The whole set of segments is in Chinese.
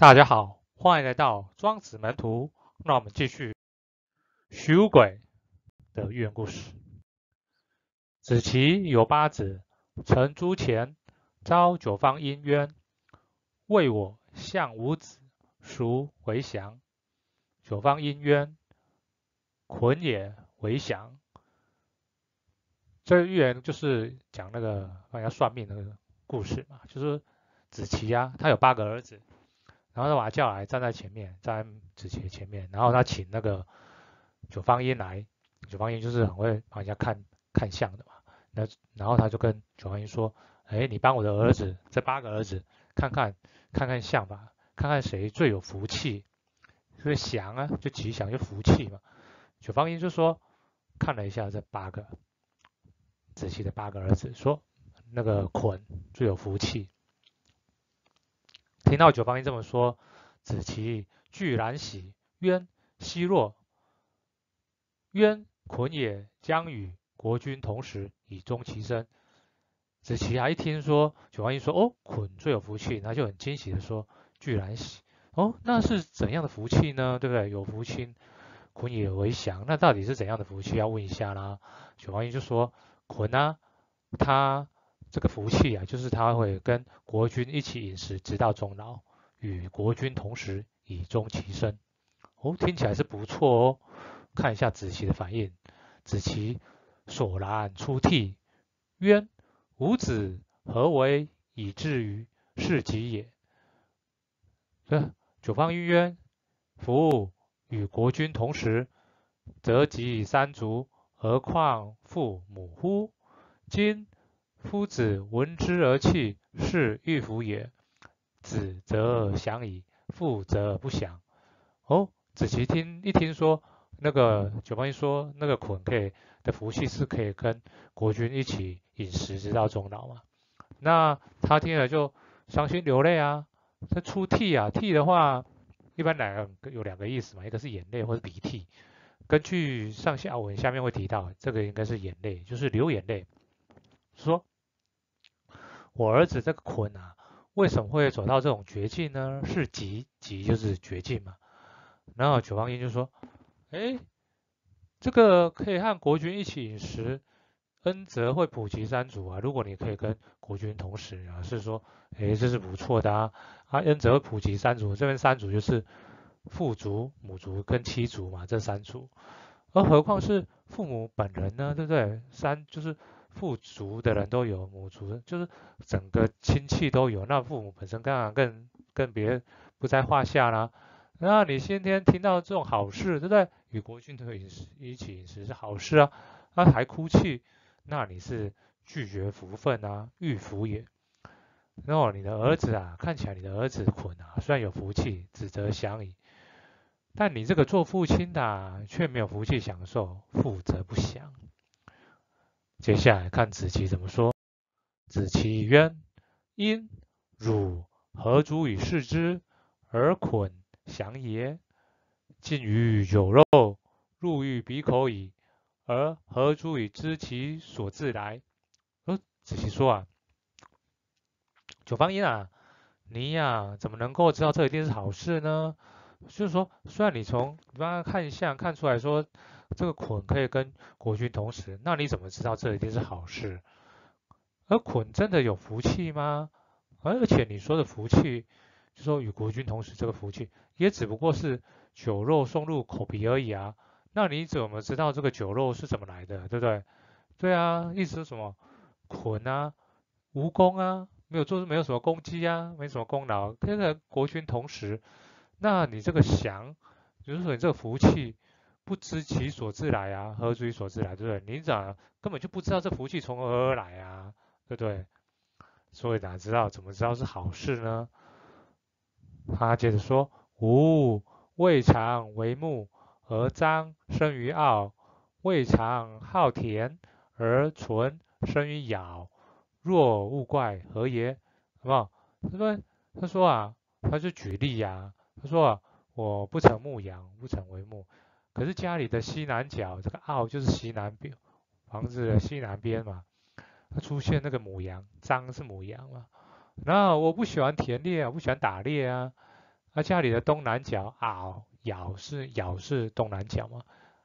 大家好，欢迎来到庄子门徒。那我们继续徐无鬼的寓言故事。子期有八子，乘诸前，遭九方阴冤，为我相五子，孰为祥？九方阴冤，捆也为祥。这个寓言就是讲那个帮人家算命那个故事嘛，就是子期啊，他有八个儿子。然后他把他叫来，站在前面，站在子期的前面。然后他请那个九方音来，九方音就是很会帮人家看看相的嘛。那然后他就跟九方音说：“哎，你帮我的儿子，这八个儿子看看看看相吧，看看谁最有福气，所以祥啊，就吉祥，就福气嘛。”九方音就说：“看了一下这八个子期的八个儿子，说那个捆最有福气。”听到九方音这么说，子期居然喜，曰：“奚若？曰：捆也将与国君同时，以终其身。”子期啊，一听说九方音说：“哦，捆最有福气。”他就很惊喜的说：“居然喜哦，那是怎样的福气呢？对不对？有福气，捆也为祥。那到底是怎样的福气？要问一下啦。”九方音就说：“捆啊，他。”这个福气啊，就是他会跟国君一起饮食，直到终老，与国君同时，以终其身。哦，听起来是不错哦。看一下子期的反应。子期索然出涕，曰：“吾子何为以至于是己也？”九方曰：“曰：“夫与国君同时，则及三足，何况父母乎？今。”夫子闻之而泣，是欲服也。子则降矣，父则不降。哦，子期听一听说那个九方一说那个捆可以的福气是可以跟国君一起饮食直到终老嘛？那他听了就伤心流泪啊。他出涕啊，涕的话一般两个有两个意思嘛，一个是眼泪或者鼻涕。根据上下文下面会提到，这个应该是眼泪，就是流眼泪。说。我儿子这个捆啊，为什么会走到这种绝境呢？是极极就是绝境嘛。然后九方音就说：“哎，这个可以和国君一起饮食，恩泽会普及三族啊。如果你可以跟国君同时啊，是说，哎，这是不错的啊。啊，恩泽会普及三族，这边三族就是父族、母族跟妻族嘛，这三族。而何况是父母本人呢？对不对？三就是。”父族的人都有，母族就是整个亲戚都有，那父母本身当然更更别不在话下啦。那你今天听到这种好事，对不对？与国君同饮食一起饮食是好事啊，那还哭泣，那你是拒绝福分啊，欲福也。然后你的儿子啊，看起来你的儿子捆啊，虽然有福气，子则享矣，但你这个做父亲的却没有福气享受，父则不享。接下来看子期怎么说。子期曰：“因汝何足以视之而捆降也？近于酒肉，入于鼻口矣，而何足以知其所自来？”呃，子期说啊，九方音啊，你呀怎么能够知道这一定是好事呢？就是说，虽然你从你帮他看相看出来说。这个捆可以跟国君同时，那你怎么知道这一定是好事？而捆真的有福气吗？而且你说的福气，就说与国君同时这个福气，也只不过是酒肉送入口鼻而已啊。那你怎么知道这个酒肉是怎么来的？对不对？对啊，意思是什么？捆啊，无功啊，没有做，没有什么功绩啊，没什么功劳，跟国君同时，那你这个祥，就是说你这个福气。不知其所自来啊，何足以所自来，对不对？你咋根本就不知道这福气从何而来啊，对不对？所以哪知道怎么知道是好事呢？他接着说：吾未尝为木而张生于傲，未尝好田而存生于咬。若勿怪何也？好不好？对不对？他说啊，他就举例呀，他说啊，我不曾牧羊，不曾为木。可是家里的西南角，这个澳就是西南边房子的西南边嘛，它出现那个母羊，张是母羊嘛。那我不喜欢田猎啊，不喜欢打猎啊，那家里的东南角，敖杳是咬是东南角嘛，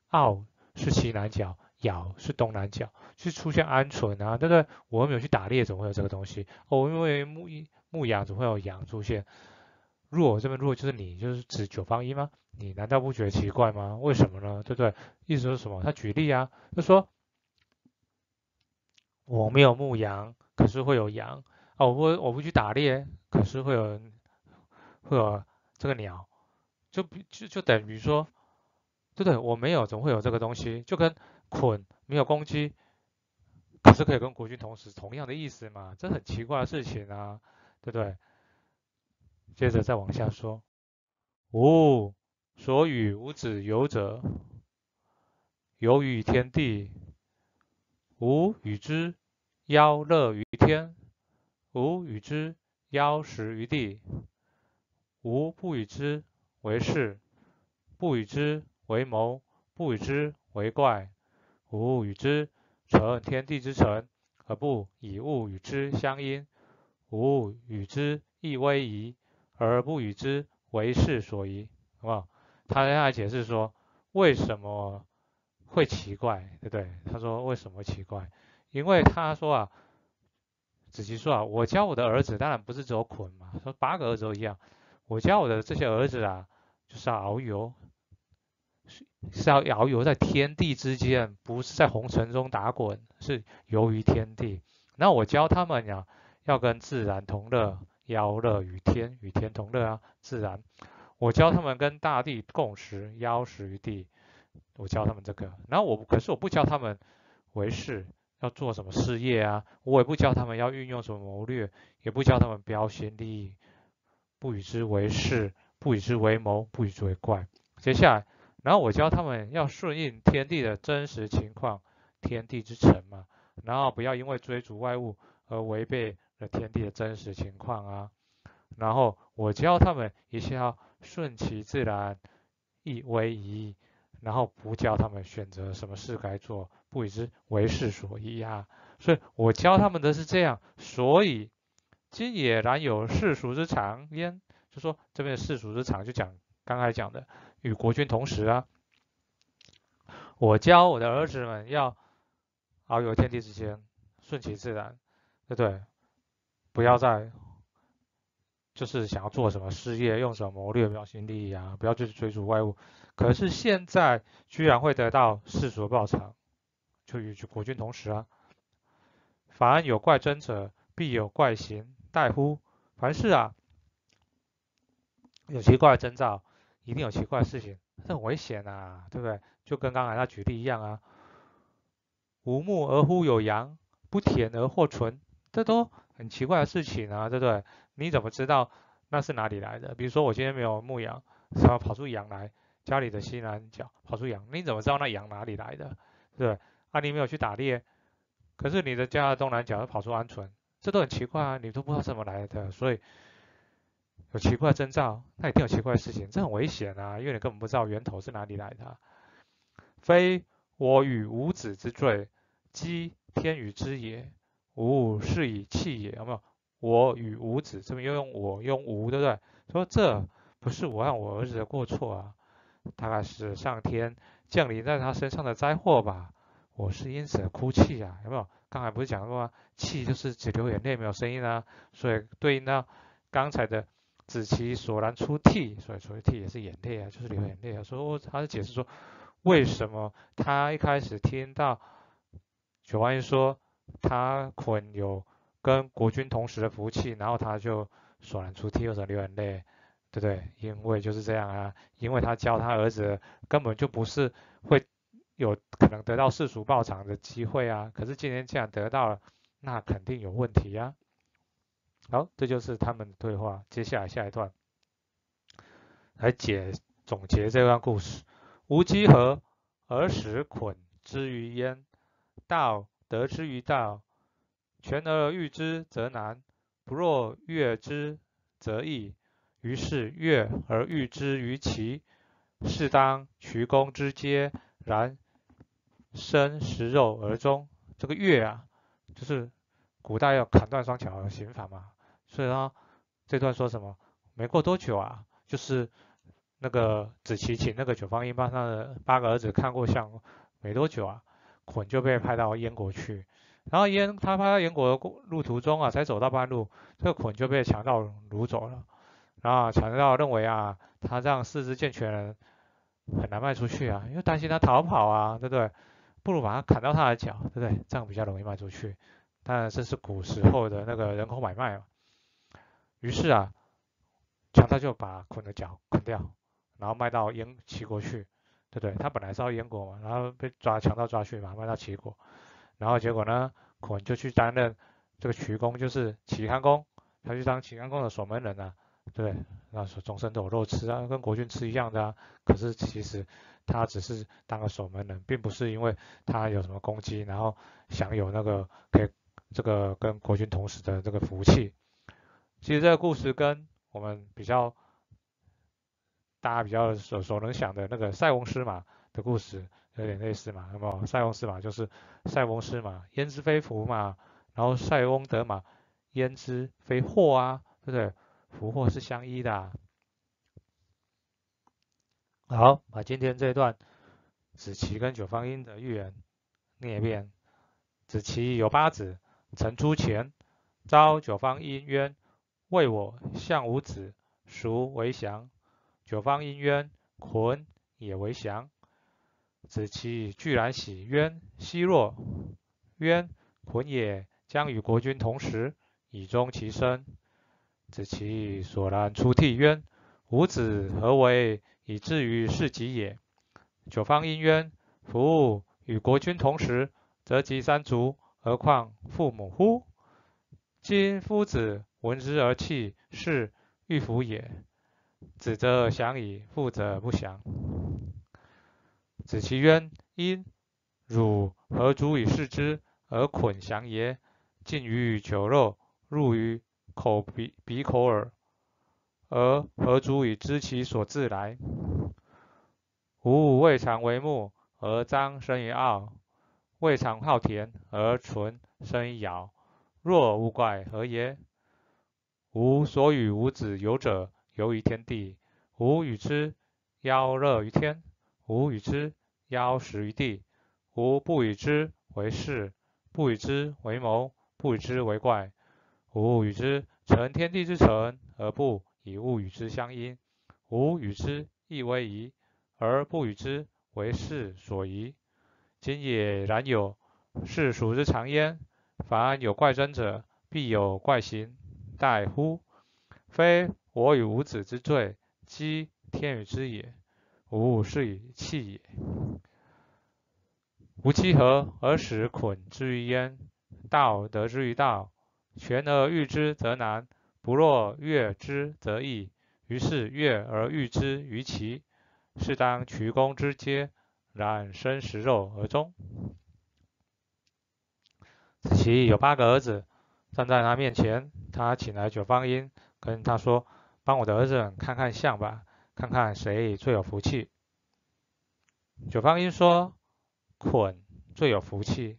敖是西南角，咬是东南角，是出现鹌鹑啊，对不对？我没有去打猎，怎么会有这个东西？哦，因为牧牧羊怎么会有羊出现？若这边若就是你，就是指九方一吗？你难道不觉得奇怪吗？为什么呢？对不对？意思是什么？他举例啊，就说我没有牧羊，可是会有羊哦。我我不去打猎，可是会有会有这个鸟，就就就等于说，对不对？我没有，怎么会有这个东西？就跟捆没有公鸡，可是可以跟国君同时同样的意思嘛？这很奇怪的事情啊，对不对？接着再往下说，吾所与吾子游者，游于天地，吾与之邀乐于天，吾与之邀食于地，吾不与之为事，不与之为谋，不与之为怪，吾与之成天地之成，而不以物与之相因，吾与之亦威仪。而不与之为事所宜，好不好？他现在解释说，为什么会奇怪，对不对？他说为什么奇怪？因为他说啊，子期说啊，我教我的儿子，当然不是只有捆嘛，说八个儿子都一样。我教我的这些儿子啊，就是要遨游，是是要遨游在天地之间，不是在红尘中打滚，是游于天地。那我教他们呀，要跟自然同乐。邀乐与天，与天同乐啊，自然。我教他们跟大地共识，邀食于地。我教他们这个，然后我可是我不教他们为事，要做什么事业啊？我也不教他们要运用什么谋略，也不教他们标新立异，不与之为事，不与之为谋，不与之为怪。接下来，然后我教他们要顺应天地的真实情况，天地之成嘛。然后不要因为追逐外物而违背。天地的真实情况啊，然后我教他们一切要顺其自然，易为宜，然后不教他们选择什么事该做，不以之为事所宜啊。所以我教他们的是这样，所以今也然有世俗之常焉，就说这边世俗之常就讲刚才讲的与国君同时啊。我教我的儿子们要遨游天地之间，顺其自然，对不对？不要再就是想要做什么事业，用什么谋略、标新立异啊！不要去追逐外物。可是现在居然会得到世俗的报偿，就与国君同时啊！凡有怪真者，必有怪行待乎？凡事啊，有奇怪的征兆，一定有奇怪的事情，这很危险啊，对不对？就跟刚才那举例一样啊，无木而乎有阳，不舔而或纯，这都。很奇怪的事情啊，对不对？你怎么知道那是哪里来的？比如说我今天没有牧羊，然后跑出羊来，家里的西南角跑出羊，你怎么知道那羊哪里来的？对不对？啊，你没有去打猎，可是你的家的东南角跑出鹌鹑，这都很奇怪啊，你都不知道怎么来的，所以有奇怪征兆，那一定有奇怪的事情，这很危险啊，因为你根本不知道源头是哪里来的。非我与五子之罪，积天与之也。吾是以弃也，有没有？我与吾子这边又用我用吾，对不对？说这不是我和我儿子的过错啊，大概是上天降临在他身上的灾祸吧。我是因此哭泣啊，有没有？刚才不是讲过吗？泣就是只流眼泪，没有声音啊，所以对应到刚才的子期索然出涕，所以出涕也是眼泪啊，就是流眼泪啊。说他是解释说，为什么他一开始听到九万一说。他捆有跟国君同时的福气，然后他就索然出涕或者流眼泪，对不对？因为就是这样啊，因为他教他儿子根本就不是会有可能得到世俗报偿的机会啊，可是今天既然得到了，那肯定有问题呀。好，这就是他们的对话。接下来下一段来解总结这段故事：无机何而使捆之于焉？道。得之于道，全而欲之则难；不若悦之则易。于是悦而欲之于其，是当渠公之阶。然生食肉而终。这个悦啊，就是古代要砍断双脚的刑法嘛。所以呢，这段说什么？没过多久啊，就是那个子琪请那个九方鹰帮他的八个儿子看过相，没多久啊，捆就被派到燕国去。然后燕他派到燕国的路途中啊，才走到半路，这个捆就被强盗掳走了。然后强盗认为啊，他这样四肢健全人很难卖出去啊，因为担心他逃跑啊，对不对？不如把他砍到他的脚，对不对？这样比较容易卖出去。当然这是古时候的那个人口买卖嘛。于是啊，强盗就把捆的脚砍掉，然后卖到燕齐国去，对不对？他本来是要燕国嘛，然后被抓强盗抓去嘛，卖到齐国。然后结果呢，捆就去担任这个渠工，就是齐康公，他去当齐康公的守门人啊。对，那是终身都有肉吃啊，跟国君吃一样的啊。可是其实他只是当个守门人，并不是因为他有什么功绩，然后享有那个可以这个跟国君同时的这个福气。其实这个故事跟我们比较大家比较所所能想的那个塞翁失马的故事有点类似嘛。那么塞翁失马就是塞翁失马焉知非福嘛，然后塞翁得马焉知非祸啊，对不对？福祸是相依的。好，把今天这段子期跟九方音的寓言念一遍。子期有八子，曾出前，召九方音曰：“为我相无子，孰为祥？”九方音曰：“鲧也为祥。”子期居然喜曰：“奚若？”曰：“鲧也将与国君同时，以终其身。”子期索然出涕渊：“吾子何为以至于是己也？”九方应曰：“夫与国君同时，则及三族，何况父母乎？今夫子闻之而泣，是欲服也。子则祥矣，父则不祥。”子其曰：“因汝何足以视之而捆祥耶？近于酒肉，入于。”口鼻鼻口耳，而何足以知其所自来？吾未尝为目，而张生于傲；未尝好田，而存生于尧。若无怪何耶？吾所与吾子游者，游于天地。吾与之邀乐于天，吾与之邀食于地。吾不与之为士，不与之为谋，不与之为怪。吾与之成天地之成，而不以物与之相因；吾与之亦为宜，而不与之为事所宜。今也然有世俗之常焉。凡有怪争者，必有怪行殆乎？非我与吾子之罪，积天与之也。吾是以弃也。吾其何而使捆之于焉？道得之于道。全而欲之则难，不若悦之则易。于是悦而欲之于其，是当渠公之阶，然生食肉而终。子期有八个儿子，站在他面前，他请来九方音，跟他说：“帮我的儿子看看相吧，看看谁最有福气。”九方音说：“捆最有福气。”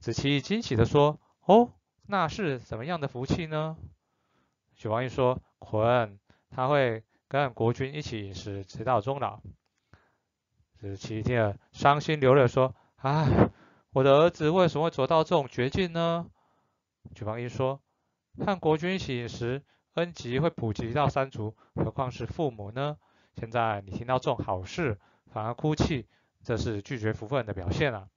子期惊喜地说：“哦。”那是怎么样的福气呢？九方一说：“捆他会跟国君一起饮食，直到终老。”子期听了，伤心流泪说：“唉，我的儿子为什么会走到这种绝境呢？”九方一说：“和国君一起饮食，恩吉会普及到三族，何况是父母呢？现在你听到这种好事，反而哭泣，这是拒绝福分的表现啊！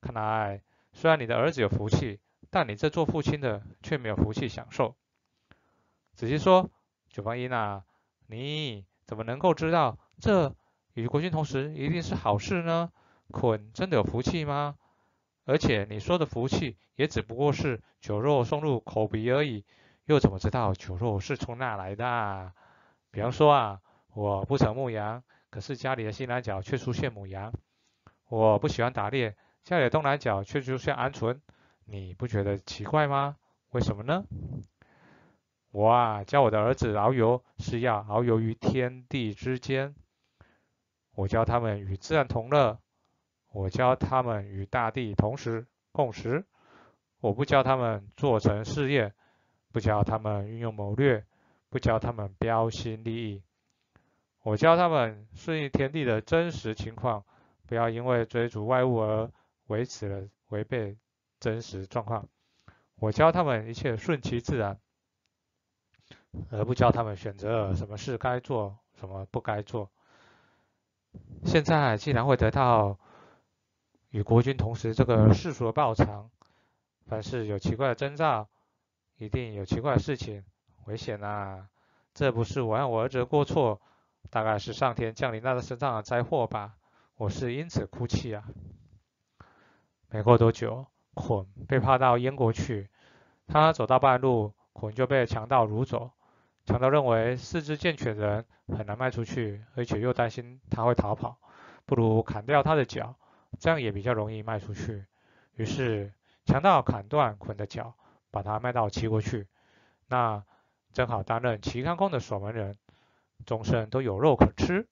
看来，虽然你的儿子有福气。”但你这做父亲的却没有福气享受。子期说：“九方一呐，你怎么能够知道这与国君同时一定是好事呢？捆真的有福气吗？而且你说的福气也只不过是酒肉送入口鼻而已，又怎么知道酒肉是从哪来的？比方说啊，我不曾牧羊，可是家里的西南角却出现母羊；我不喜欢打猎，家里的东南角却出现鹌鹑。”你不觉得奇怪吗？为什么呢？我啊，教我的儿子遨游，是要遨游于天地之间。我教他们与自然同乐，我教他们与大地同时共识。我不教他们做成事业，不教他们运用谋略，不教他们标新立异。我教他们顺应天地的真实情况，不要因为追逐外物而维持了违背真实状况。我教他们一切顺其自然，而不教他们选择什么事该做，什么不该做。现在既然会得到与国君同时这个世俗的报偿，凡是有奇怪的征兆，一定有奇怪的事情，危险啊！这不是我让我儿子的过错，大概是上天降临在他身上的灾祸吧？我是因此哭泣啊！没过多久，捆被派到燕国去，他走到半路，捆就被强盗掳走。强盗认为四肢健全的人很难卖出去，而且又担心他会逃跑，不如砍掉他的脚，这样也比较容易卖出去。于是强盗砍断捆的脚，把它卖到齐国去。那正好担任齐康公的守门人，终身都有肉可吃。